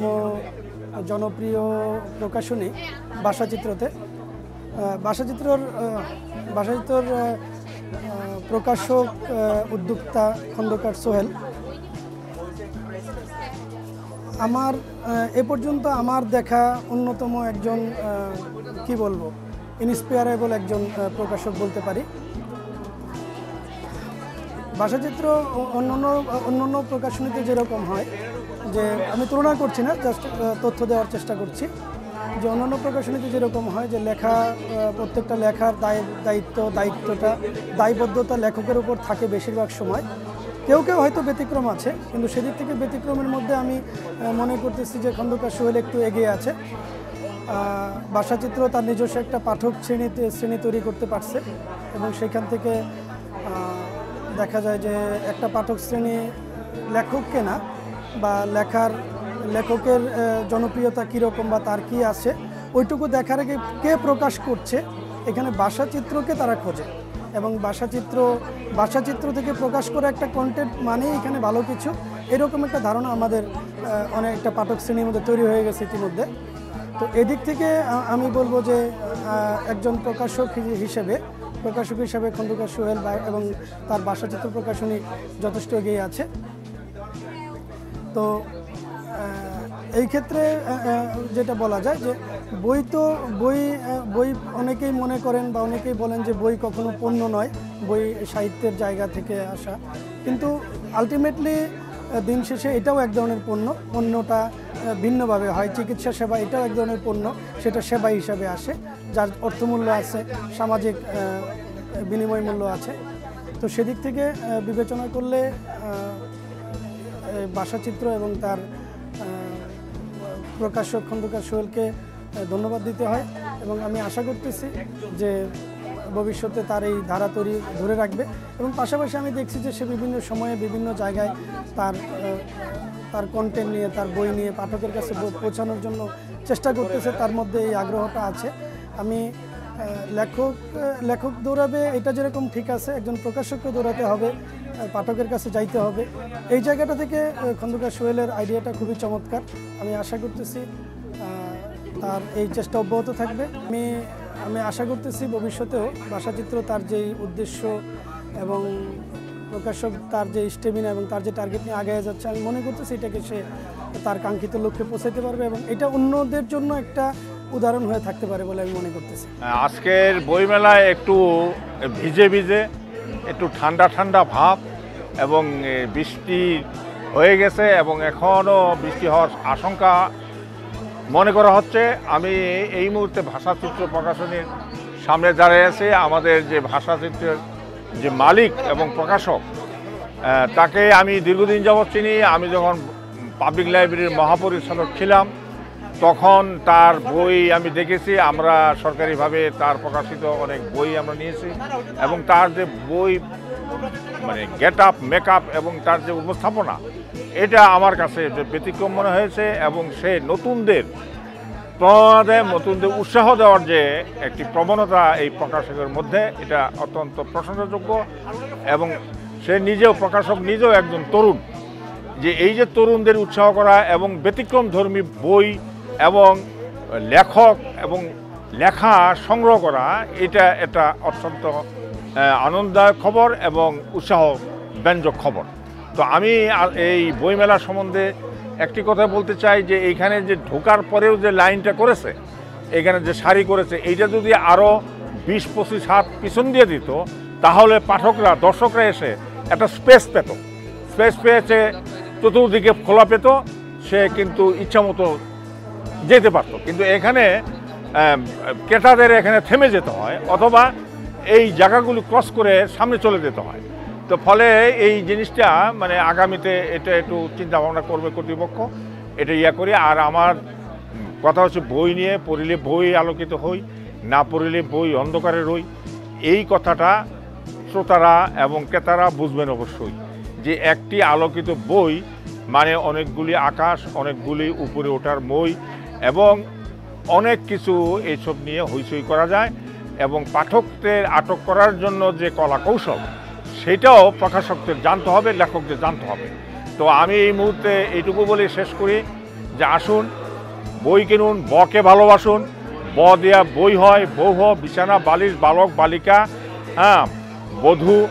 অন্যতম জনপ্রিয় প্রকাশনী ভাষাচিত্রর আহ, আহ, প্রকাশক উদ্যোক্তা খন্দকার সোহেল। আমার এ পর্যন্ত আমার দেখা অন্যতম একজন কি বলব ইন্সপায়ারেবল একজন প্রকাশক বলতে পারি। ভাষাচিত্র অ- অন্যান্য অন্যান্য প্রকাশনীতে যেরকম হয় যে আমি তুলনা করছি না জাস্ট তথ্য দেওয়ার চেষ্টা করছি। যে অন্যান্য প্রকাশনীতে যেরকম হয় যে লেখা প্রত্যেকটা লেখার দায়, দায়িত্ব, দায়িত্বটা, দায়বদ্ধতা লেখকের উপর থাকে বেশিরভাগ সময়। কেউ কেউ হয়তো ব্যতিক্রম আছে, কিন্তু সেদিক থেকে ব্যতিক্রমের মধ্যে আমি মনে করতেছি যে খন্দকার সোহেল একটু এগিয়ে আছে। ভাষাচিত্র তার নিজস্ব একটা পাঠক শ্রেণীতে, শ্রেণি তৈরি করতে পারছে এবং সেখান থেকে দেখা যায় যে একটা পাঠক শ্রেণি লেখককে না বা লেখার লেখকের জনপ্রিয়তা কীরকম বা তার কি আছে, ওইটুকু দেখার আগে কে প্রকাশ করছে, এখানে ভাষাচিত্রকে তারা খোঁজে। এবং ভাষাচিত্র ভাষাচিত্র থেকে প্রকাশ করা একটা কন্টেন্ট মানেই এখানে ভালো কিছু। এরকম একটা ধারণা আমাদের অনেকটা পাঠক শ্রেণির মধ্যে তৈরি হয়ে গেছে ইতিমধ্যে। তো এদিক থেকে আমি বলব যে একজন প্রকাশক হিসেবে প্রকাশক হিসেবে খন্দকার সোহেল এবং তার ভাষাচিত্র প্রকাশনী যথেষ্ট এগিয়ে আছে। তো এই ক্ষেত্রে যেটা বলা যায় যে বই তো, বই বই অনেকেই মনে করেন বা অনেকেই বলেন যে বই কখনো পণ্য নয়, বই সাহিত্যের জায়গা থেকে আসা। কিন্তু আলটিমেটলি দিন শেষে এটাও এক ধরনের পণ্য। পণ্যটা ভিন্নভাবে হয়। চিকিৎসা সেবা এটাও এক ধরনের পণ্য। সেটা সেবা হিসাবে আসে, যার অর্থমূল্য আছে, সামাজিক বিনিময় মূল্য আছে। তো সেদিক থেকে বিবেচনা করলে ভাষাচিত্র এবং তার প্রকাশক খন্দকার সোহেলকে ধন্যবাদ দিতে হয়। এবং আমি আশা করতেছি যে ভবিষ্যতে তার এই ধারা তৈরি ধরে রাখবে। এবং পাশাপাশি আমি দেখছি যে সে বিভিন্ন সময়ে বিভিন্ন জায়গায় তার তার কন্টেন্ট নিয়ে, তার বই নিয়ে পাঠকের কাছে পৌঁছানোর জন্য চেষ্টা করতেছে। তার মধ্যে এই আগ্রহটা আছে। আমি লেখক লেখক দৌড়াবে, এটা যেরকম ঠিক আছে। একজন প্রকাশককে দৌড়াতে হবে। পাঠকের কাছে যাইতে হবে। এই জায়গাটা থেকে খন্দকার সোহেলের আইডিয়াটা খুবই চমৎকার। আমি আশা করতেছি তার এই চেষ্টা অব্যাহত থাকবে। আমি আমি আশা করতেছি ভবিষ্যতেও ভাষাচিত্র তার যেই উদ্দেশ্য এবং প্রকাশক তার যে স্টেমিনা এবং তার যে টার্গেট নিয়ে আগে যাচ্ছে, আমি মনে করতেছি এটাকে সে তার কাঙ্ক্ষিত লক্ষ্যে পৌঁছাতে পারবে এবং এটা অন্যদের জন্য একটা উদাহরণ হয়ে থাকতে পারে বলে আমি মনে করতেছি। আজকের বইমেলায় একটু ভিজে ভিজে একটু ঠান্ডা ঠান্ডা ভাব এবং বৃষ্টি হয়ে গেছে এবং এখনও বৃষ্টি হওয়ার আশঙ্কা মনে করা হচ্ছে। আমি এই মুহূর্তে ভাষাচিত্র প্রকাশনীর সামনে দাঁড়িয়ে আছি। আমাদের যে ভাষাচিত্রের যে মালিক এবং প্রকাশক তাকে আমি দীর্ঘদিন যাবৎ চিনি। আমি যখন পাবলিক লাইব্রেরির মহাপরিচালক ছিলাম তখন তার বই আমি দেখেছি, আমরা সরকারিভাবে তার প্রকাশিত অনেক বই আমরা নিয়েছি এবং তার যে বই মানে গেট আপ মেকআপ এবং তার যে উপস্থাপনা, এটা আমার কাছে ব্যতিক্রম মনে হয়েছে এবং সে নতুনদের প্রণোদনা দেয় নতুনদের উৎসাহ দেওয়ার যে একটি প্রবণতা এই প্রকাশকের মধ্যে, এটা অত্যন্ত প্রশংসাযোগ্য এবং সে নিজেও প্রকাশক, নিজেও একজন তরুণ যে এই যে তরুণদের উৎসাহ করা এবং ব্যতিক্রম ধর্মী বই এবং লেখক এবং লেখা সংগ্রহ করা, এটা একটা অত্যন্ত আনন্দদায়ক খবর এবং উৎসাহ ব্যঞ্জক খবর। তো আমি এই বইমেলা সম্বন্ধে একটি কথা বলতে চাই যে, এইখানে যে ঢোকার পরেও যে লাইনটা করেছে এখানে যে সারি করেছে, এইটা যদি আরও বিশ, পঁচিশ হাত পিছন দিয়ে দিত, তাহলে পাঠকরা, দর্শকরা এসে একটা স্পেস পেত। স্পেস পেয়েছে, চতুর্দিকে খোলা পেত, সে কিন্তু ইচ্ছামতো যেতে পারতো। কিন্তু এখানে ক্রেতাদের এখানে থেমে যেতে হয় অথবা এই জায়গাগুলি ক্রস করে সামনে চলে যেতে হয়। তো ফলে এই জিনিসটা মানে আগামীতে এটা একটু চিন্তা ভাবনা করবে কর্তৃপক্ষ, এটা ইয়া করি। আর আমার কথা হচ্ছে বই নিয়ে, পড়িলে বই আলোকিত হই, না পড়িলে বই অন্ধকারে রই। এই কথাটা শ্রোতারা এবং ক্রেতারা বুঝবেন অবশ্যই যে একটি আলোকিত বই মানে অনেকগুলি আকাশ, অনেকগুলি উপরে ওঠার মই এবং অনেক কিছু এইসব নিয়ে হইচই করা যায় এবং পাঠকদের আটক করার জন্য যে কলা কৌশল সেটাও প্রকাশকদের জানতে হবে, লেখকদের জানতে হবে। তো আমি এই মুহূর্তে এইটুকু বলে শেষ করি যে আসুন, বই কিনুন, বকে ভালোবাসুন, ব দেয়া বই হয়, বউ বিছানা, বালিশ, বালক, বালিকা হ্যাঁ বধূ,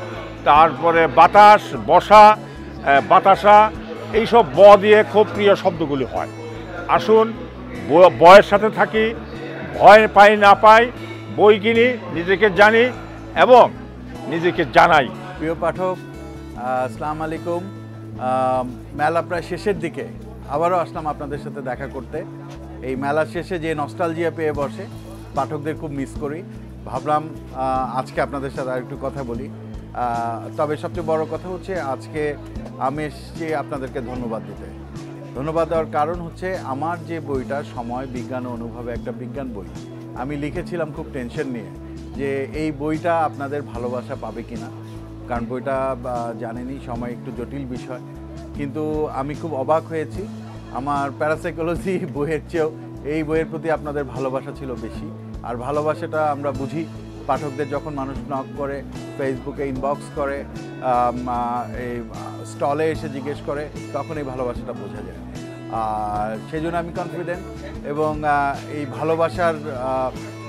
তারপরে বাতাস, বসা বাতাসা, এইসব ব দিয়ে খুব প্রিয় শব্দগুলি হয়। আসুন ব- বয়ের সাথে থাকি, ভয় পাই, না পাই, বই কিনি, নিজেকে জানি এবং নিজেকে জানাই। প্রিয় পাঠক আসসালামু আলাইকুম। মেলা প্রায় শেষের দিকে। আবারও আসলাম আপনাদের সাথে দেখা করতে। এই মেলার শেষে যে নস্টালজিয়া পেয়ে বসে, পাঠকদের খুব মিস করি। ভাবলাম আজকে আপনাদের সাথে আর একটু কথা বলি। তবে সবচেয়ে বড় কথা হচ্ছে, আজকে আমি এসেছি আপনাদেরকে ধন্যবাদ দিতে। ধন্যবাদ দেওয়ার কারণ হচ্ছে আমার যে বইটা সময় বিজ্ঞান ও অনুভবে একটা বিজ্ঞান বই আমি লিখেছিলাম খুব টেনশন নিয়ে যে এই বইটা আপনাদের ভালোবাসা পাবে কি না কারণ বইটা বা, জানেনই সময় একটু জটিল বিষয়। কিন্তু আমি খুব অবাক হয়েছি। আমার প্যারাসাইকোলজি বইয়ের চেয়েও এই বইয়ের প্রতি আপনাদের ভালোবাসা ছিল বেশি। আর ভালোবাসাটা আমরা বুঝি পাঠকদের যখন মানুষ নক করে ফেসবুকে ইনবক্স করে স্টলে এসে জিজ্ঞেস করে তখন এই ভালোবাসাটা বোঝা যায়। আর সেই জন্য আমি কনফিডেন্ট এবং এই ভালোবাসার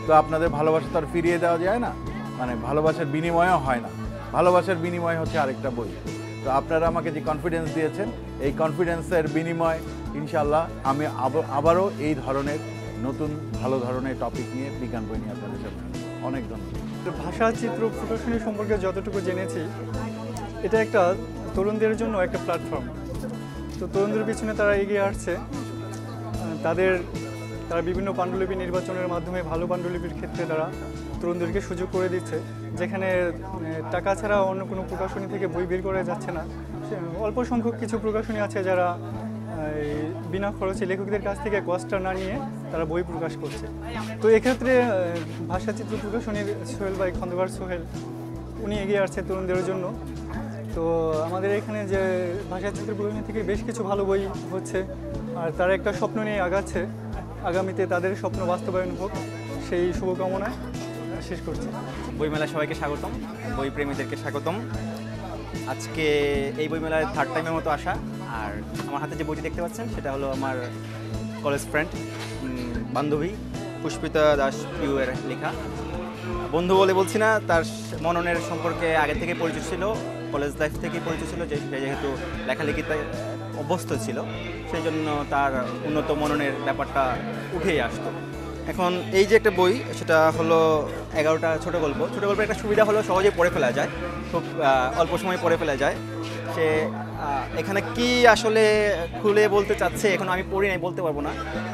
তো আপনাদের ভালোবাসা তো আর ফিরিয়ে দেওয়া যায় না। মানে ভালোবাসার বিনিময়ও হয় না। ভালোবাসার বিনিময় হচ্ছে আরেকটা বই। তো আপনারা আমাকে যে কনফিডেন্স দিয়েছেন, এই কনফিডেন্সের বিনিময় ইনশাল্লাহ আমি আবারও এই ধরনের নতুন, ভালো ধরনের টপিক নিয়ে বিজ্ঞান বই নিয়ে আপনাদের সামনে অনেক ধন্যবাদ। ভাষা, চিত্র, প্রদর্শনী সম্পর্কে যতটুকু জেনেছি, এটা একটা তরুণদের জন্য একটা প্ল্যাটফর্ম তো তরুণদের পিছনে তারা এগিয়ে আসছে। তাদের, তারা বিভিন্ন পাণ্ডুলিপি নির্বাচনের মাধ্যমে ভালো পাণ্ডুলিপির ক্ষেত্রে তারা তরুণদেরকে সুযোগ করে দিচ্ছে, যেখানে টাকা ছাড়া অন্য কোনো প্রকাশনী থেকে বই বের করা যাচ্ছে না। অল্প সংখ্যক কিছু প্রকাশনী আছে যারা বিনা খরচে লেখকদের কাছ থেকে কষ্টটা না নিয়ে তারা বই প্রকাশ করছে। তো এক্ষেত্রে ভাষাচিত্র প্রকাশনীর সোহেল ভাই, খন্দকার সোহেল, উনি এগিয়ে আসছে তরুণদের জন্য। তো আমাদের এখানে যে ভাষাচিত্র প্রকাশনী থেকে বেশ কিছু ভালো বই হচ্ছে, আর তারা একটা স্বপ্ন নিয়ে আগাচ্ছে। আগামীতে তাদের স্বপ্ন বাস্তবায়ন হোক, সেই শুভকামনায় শেষ করছি। বইমেলায় সবাইকে স্বাগতম, বই প্রেমীদেরকে স্বাগতম। আজকে এই বইমেলায় থার্ড টাইমের মতো আসা, আর আমার হাতে যে বইটি দেখতে পাচ্ছেন, সেটা হলো আমার কলেজ ফ্রেন্ড বান্ধবী পুষ্পিতা দাস পিউয়ের লেখা। বন্ধু বলে বলছি না, তার মননের সম্পর্কে আগে থেকে পরিচয় ছিল। কলেজ লাইফ থেকেই পরিচয় ছিল যে সে যেহেতু লেখালেখিতে অভ্যস্ত ছিল সেই জন্য তার উন্নত মননের ব্যাপারটা উঠেই আসতো। এখন এই যে একটা বই, সেটা হলো এগারোটা ছোট গল্প। ছোট গল্পের একটা সুবিধা হলো সহজে পড়ে ফেলা যায়, খুব অল্প সময় পড়ে ফেলা যায়। সে এখানে কি আসলে খুলে বলতে চাচ্ছে এখন আমি পড়ি নাই, বলতে পারব না।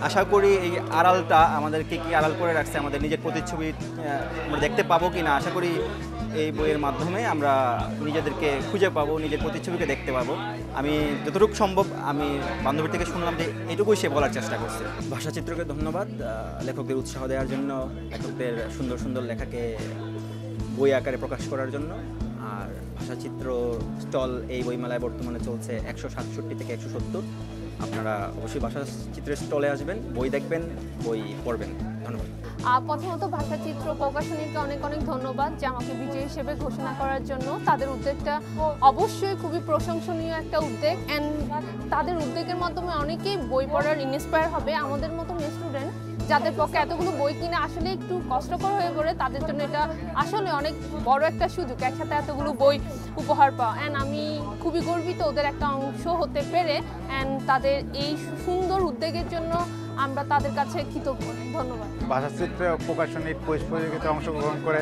আশা করি এই আড়ালটা আমাদেরকে কি আড়াল করে রাখছে, আমাদের নিজের প্রতিচ্ছবি আমরা দেখতে পাবো কি না আশা করি এই বইয়ের মাধ্যমে আমরা নিজেদেরকে খুঁজে পাবো, নিজের প্রতিচ্ছবিকে দেখতে পাবো। আমি যতটুকু সম্ভব, আমি বান্ধবীর থেকে শুনলাম যে এটুকুই সে বলার চেষ্টা করছে। ভাষাচিত্রকে ধন্যবাদ লেখকদের উৎসাহ দেওয়ার জন্য, লেখকদের সুন্দর সুন্দর লেখাকে বই আকারে প্রকাশ করার জন্য। ভাষাচিত্র স্টল এই বইমেলায় বর্তমানে চলছে একশো সাতষট্টি থেকে একশো সত্তর। আপনারা অবশ্যই ভাষাচিত্রের স্টলে আসবেন, বই দেখবেন, বই পড়বেন। ধন্যবাদ। প্রথমত ভাষাচিত্র প্রকাশনীকে অনেক অনেক ধন্যবাদ যে আমাকে বিজয়ী হিসেবে ঘোষণা করার জন্য। তাদের উদ্যোগটা অবশ্যই খুবই প্রশংসনীয় একটা উদ্যোগ। অ্যান্ড তাদের উদ্যোগের মাধ্যমে অনেকেই বই পড়ার ইন্সপায়ার হবে। আমাদের মতো স্টুডেন্ট যাদের পক্ষে এতগুলো বই কিনে আসলে একটু কষ্টকর হয়ে পড়ে তাদের জন্য এটা আসলে অনেক বড় একটা সুযোগ। একসাথে এতগুলো বই উপহার পাওয়া। অ্যান্ড আমি খুবই গর্বিত ওদের একটা অংশ হতে পেরে। অ্যান্ড তাদের এই সুন্দর উদ্যোগের জন্য আমরা তাদের কাছে কৃতজ্ঞ। ধন্যবাদ। ভাষাচিত্র প্রকাশনীর কুইজ প্রতিযোগিতায় অংশগ্রহণ করে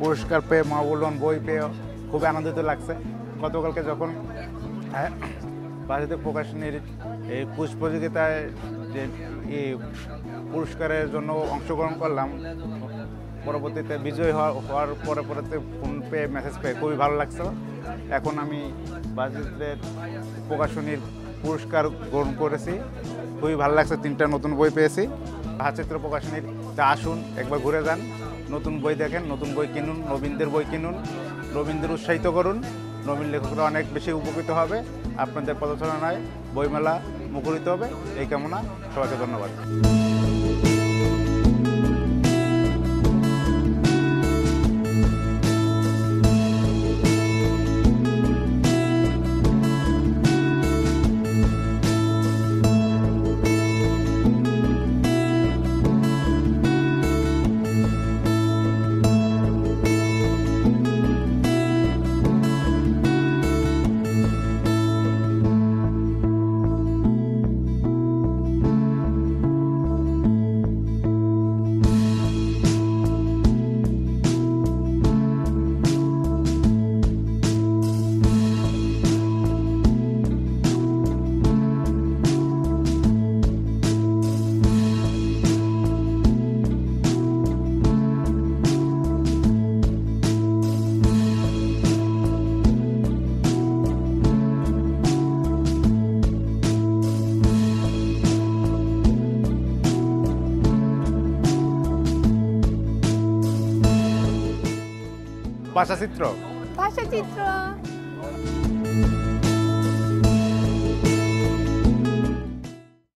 পুরস্কার পেয়ে মাহবুলন বই পেয়ে খুবই আনন্দিত লাগছে। গতকালকে যখন হ্যাঁ, ভাষাচিত্র প্রকাশনীর এই কুইজ প্রতিযোগিতায় যে পুরস্কারের জন্য অংশগ্রহণ করলাম। পরবর্তীতে বিজয়ী হওয়া- হওয়ার পরে পরেতে ফোন পেয়ে মেসেজ পেয়ে খুবই ভালো লাগছে এখন আমি বাজেটের প্রকাশনীর পুরস্কার গ্রহণ করেছি। খুবই ভালো লাগছে, তিনটা নতুন বই পেয়েছি। হাচিত্র প্রকাশনীর তা আসুন, একবার ঘুরে যান। নতুন বই দেখেন, নতুন বই কিনুন, নবীনদের বই কিনুন, নবীনদের উৎসাহিত করুন। নবীন লেখকরা অনেক বেশি উপকৃত হবে। আপনাদের পদচারণায় বইমেলা মুখরিত হবে। এই কামনা, সবাইকে ধন্যবাদ। ভাষাচিত্র ভাষাচিত্র